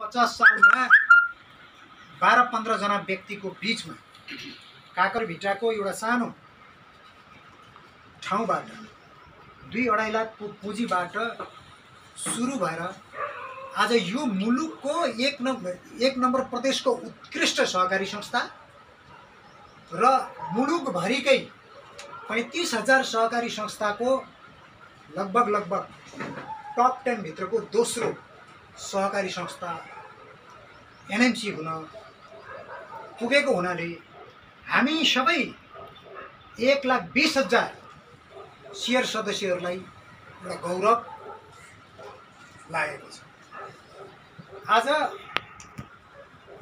पचास सालमा बाह्र पन्ध्रजना व्यक्तिको बिचमा काकरभिट्टाको एउटा सानो ठाउँबाट दुई अढाई लाखको पुँजीबाट सुरु भएर आज यो मुलुकको एक नम्बर एक नम्बर प्रदेशको उत्कृष्ट सहकारी संस्था र मुलुकभरिकै पैँतिस हजार सहकारी संस्थाको लगभग लगभग टप टेनभित्रको दोस्रो सहकारी संस्था एनएमसी हुन पुगेको हुनाले हामी सबै एक लाख बिस हजार सेयर सदस्यहरूलाई एउटा गौरव लागेको छ। आज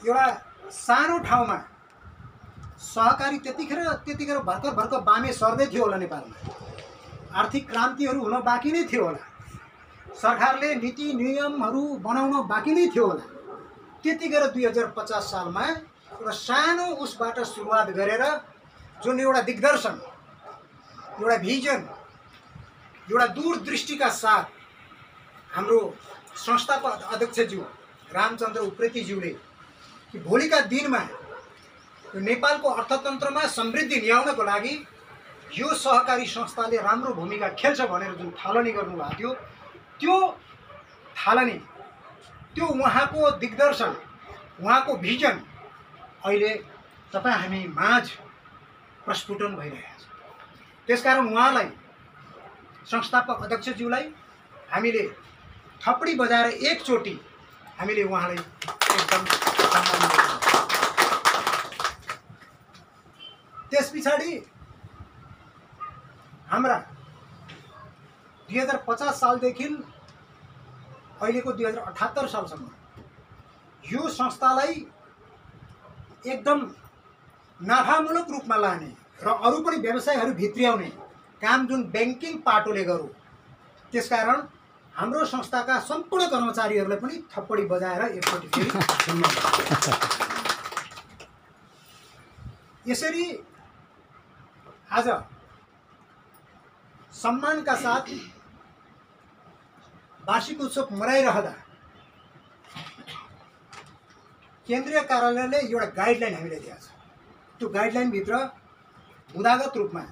एउटा सानो ठाउँमा सहकारी त्यतिखेर त्यतिखेर भर्खर भर्खर बामे सर्दै थियो होला नेपालमा। आर्थिक क्रान्तिहरू हुन बाँकी नै थियो होला। सरकारले नीति नियमहरू बनाउन बाँकी नै थियो होला। त्यतिखेर दुई हजार पचास सालमा एउटा सानो उसबाट सुरुवात गरेर जुन एउटा दिग्दर्शन एउटा भिजन एउटा दूरदृष्टिका साथ हाम्रो संस्थाको अध्यक्षज्यू रामचन्द्र उप्रेतीज्यूले कि भोलिका दिनमा नेपालको अर्थतन्त्रमा समृद्धि ल्याउनको लागि यो सहकारी संस्थाले राम्रो भूमिका खेल्छ भनेर जुन थालनी गर्नुभएको थियो त्यो थालनी त्यो उहाँको दिग्दर्शन उहाँको भिजन अहिले तपाईँ हामी माझ प्रस्फुटन भइरहेको छ। त्यसकारण उहाँलाई संस्थापक अध्यक्षज्यूलाई हामीले थपडी बजाएर एकचोटि हामीले उहाँलाई एकदम त्यस पछाडि हाम्रा दुई हजार पचास सालदेखि अहिलेको दुई हजार अठहत्तर सालसम्म यो संस्थालाई एकदम नाफामूलक रूपमा लाने र अरू पनि व्यवसायहरू भित्र्याउने काम जुन ब्याङ्किङ पाटोले गरौँ त्यसकारण हाम्रो संस्थाका सम्पूर्ण कर्मचारीहरूलाई पनि थप्पडी बजाएर एकचोटि फेरि यसरी आज सम्मानका साथ वार्षिक उत्सव मनाइरहँदा केन्द्रीय कार्यालयले एउटा गाइडलाइन हामीले दिएको छ। त्यो गाइडलाइनभित्र बुदागत रूपमा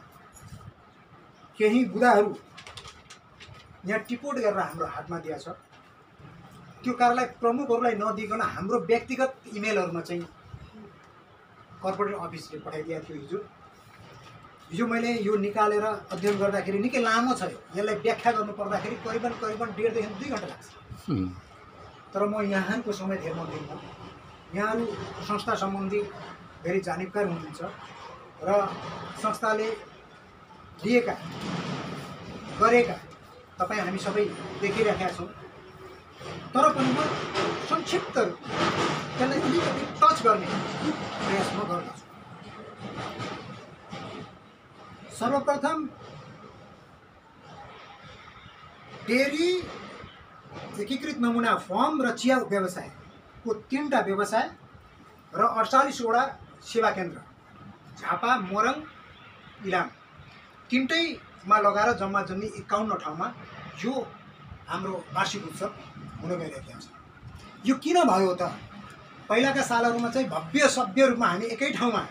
केही बुदाहरू यहाँ टिपोट गरेर हाम्रो हातमा दिएको छ त्यो कार्यालय प्रमुखहरूलाई नदिकन हाम्रो व्यक्तिगत इमेलहरूमा चाहिँ कर्पोरेट अफिसले पठाइदिएको थियो हिजो। हिजो मैले यो निकालेर अध्ययन गर्दाखेरि निकै लामो छ यो। यसलाई व्याख्या गर्नु पर्दाखेरि करिबन करिबन डेढदेखि दुई घन्टा लाग्छ। तर म यहाँको समय धेर दिन्न यहाँहरू संस्था सम्बन्धी धेरै जानकार हुनुहुन्छ र संस्थाले लिएका गरेका तपाईँ हामी सबै देखिरहेका छौँ। तर पनि म संक्षिप्त रूपमा त्यसलाई अलिकति टच गर्ने प्रयास म गर्दछु। सर्वप्रथम डेरी एकीकृत नमुना फर्म र चिया व्यवसायको तिनवटा व्यवसाय र अडचालिसवटा सेवा केन्द्र झापा मोरङ इलाम। तिनटैमा लगाएर जम्मा जम्मी एकाउन्न ठाउँमा यो हाम्रो वार्षिक उत्सव हुन गइरहेको छ। यो किन भयो त? पहिलाका सालहरूमा चाहिँ भव्य सभ्य रूपमा हामी एकै ठाउँमा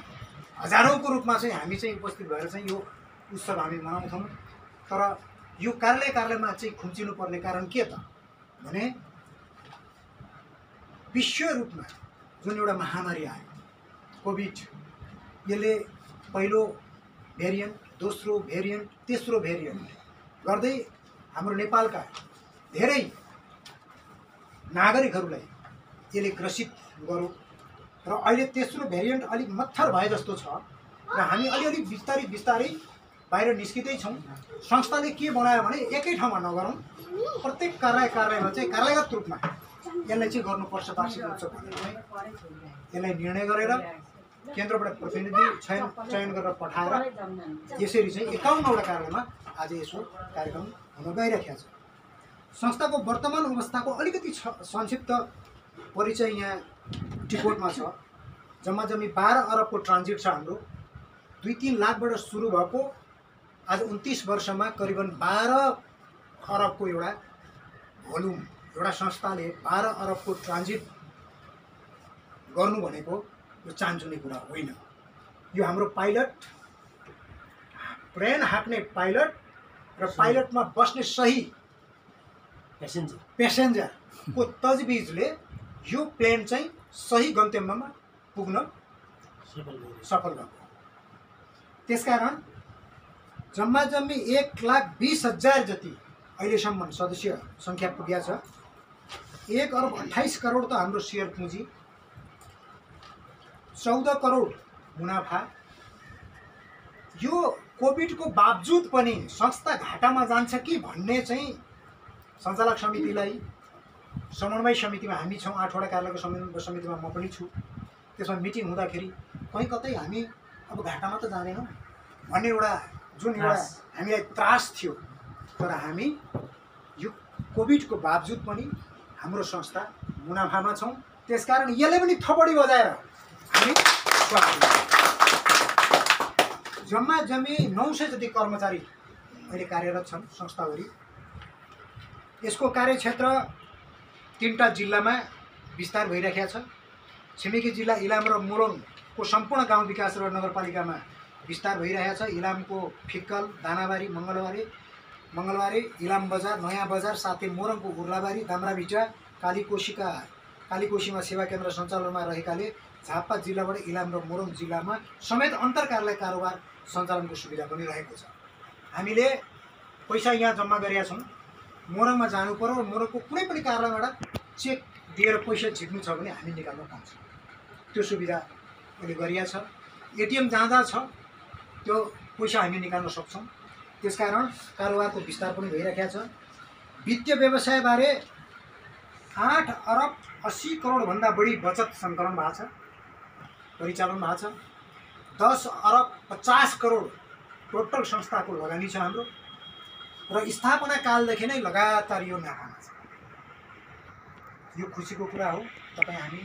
हजारौँको रूपमा चाहिँ हामी चाहिँ उपस्थित भएर चाहिँ यो उत्सव हामी मनाउँछौँ। तर यो कार्यालय कार्यालयमा चाहिँ खुम्चिनु पर्ने कारण के त? भने विश्व रूपमा जुन एउटा महामारी आयो कोभिड यसले पहिलो भेरिएन्ट दोस्रो भेरिएन्ट तेस्रो भेरिएन्ट गर्दै हाम्रो नेपालका धेरै नागरिकहरूलाई यसले ग्रसित गरौँ र अहिले तेस्रो भेरिएन्ट अलिक मत्थर भए जस्तो छ र हामी अलिअलि बिस्तारै बिस्तारै बाहिर निस्किँदै छौँ। संस्थाले के बनायो भने एकै ठाउँमा नगरौँ। प्रत्येक कार्यालय कार्यालयमा चाहिँ कार्यालयगत रूपमा यसलाई चाहिँ गर्नुपर्छ वार्षिक उत्सव यसलाई निर्णय गरेर केन्द्रबाट प्रतिनिधि चयन चयन गरेर पठाएर यसरी चाहिँ एकाउन्नवटा कार्यालयमा आज यसो कार्यक्रम हुन गइरहेको छ संस्थाको वर्तमान अवस्थाको अलिकति छ संक्षिप्त परिचय यहाँ टिपोटमा छ। जम्मा जम्मी बाह्र अरबको ट्रान्जिट छ हाम्रो। दुई तिन लाखबाट सुरु भएको। आज उन्तिस वर्षमा करिबन बाह्र अरबको एउटा भोल्युम एउटा संस्थाले बाह्र अरबको ट्रान्जिट गर्नु भनेको यो चान्चुने कुरा होइन। यो हाम्रो पाइलट प्लेन हाँक्ने पाइलट र पाइलटमा बस्ने सही प्यासेन्जर पेसेन्जरको तजबिजले यो प्लेन चाहिँ सही गन्तव्यमा पुग्न सफल भएको त्यसकारण जम्मा जम्मी एक लाख बिस हजार जति अहिलेसम्म सदस्य सङ्ख्या पुगेको छ एक अरब अठाइस करोड त हाम्रो सेयर पुँजी चौध करोड मुनाफा यो कोभिडको बावजुद पनि संस्था घाटामा जान्छ कि भन्ने चाहिँ सञ्चालक समितिलाई समन्वय समितिमा हामी छौँ आठवटा कार्यालयको समन्वय समितिमा म पनि छु त्यसमा मिटिङ हुँदाखेरि कहीँ कतै हामी अब घाटामा त जाँदैनौँ भन्ने एउटा जुन एउटा। हामीलाई त्रास थियो तर हामी यो कोभिडको बावजुद पनि हाम्रो संस्था मुनाफामा छौँ त्यसकारण यसले पनि थपडी बजाएर हामी। जम्मा जम्मी नौ सय जति कर्मचारी अहिले कार्यरत छन् संस्थाभरि यसको कार्यक्षेत्र तिनवटा जिल्लामा विस्तार भइराखेको छ छिमेकी जिल्ला इलाम र मोरङको सम्पूर्ण गाउँ विकास र नगरपालिकामा विस्तार भइरहेको छ। इलामको फिक्कल दानाबारी मङ्गलबारी मङ्गलबारी इलाम बजार नयाँ बजार साथै मोरङको उर्लाबारी दाम्राभिटा कालीकोशीका कालीकोशीमा सेवा केन्द्र सञ्चालनमा रहेकाले झापा जिल्लाबाट इलाम र मोरङ जिल्लामा समेत अन्तर कार्यालय कारोबार सञ्चालनको सुविधा पनि रहेको छ। हामीले पैसा यहाँ जम्मा गरेका छौँ। मोरङमा जानु पऱ्यो मोरङको कुनै पनि कार्यालयबाट चेक दिएर पैसा झिक्नु छ भने हामी निकाल्न पाउँछौँ। त्यो सुविधा अहिले गरिया छ। एटिएम जाँदा छ त्यो पैसा हामी निकाल्न सक्छौँ। त्यसकारण कारोबारको विस्तार पनि भइरहेको छ। वित्तीय व्यवसायबारे आठ अरब अस्सी करोडभन्दा बढी बचत सङ्कलन भएको छ परिचालन भएको छ। दस अरब पचास करोड टोटल संस्थाको लगानी छ हाम्रो। र स्थापना कालदेखि नै लगातार यो नाफामा छ। यो खुसीको कुरा हो। तपाईँ हामी